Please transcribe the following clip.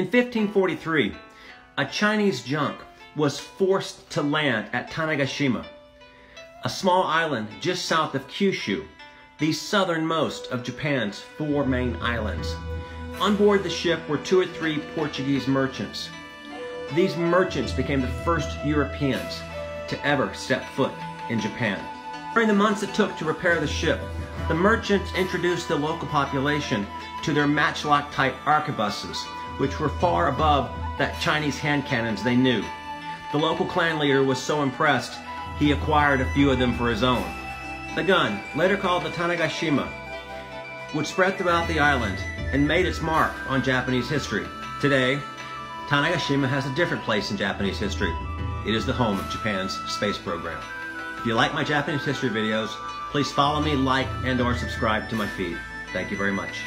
In 1543, a Chinese junk was forced to land at Tanegashima, a small island just south of Kyushu, the southernmost of Japan's four main islands. On board the ship were two or three Portuguese merchants. These merchants became the first Europeans to ever step foot in Japan. During the months it took to repair the ship, the merchants introduced the local population to their matchlock type arquebuses, which were far above that Chinese hand cannons they knew. The local clan leader was so impressed, he acquired a few of them for his own. The gun, later called the Tanegashima, would spread throughout the island and made its mark on Japanese history. Today, Tanegashima has a different place in Japanese history. It is the home of Japan's space program. If you like my Japanese history videos, please follow me, like, and or subscribe to my feed. Thank you very much.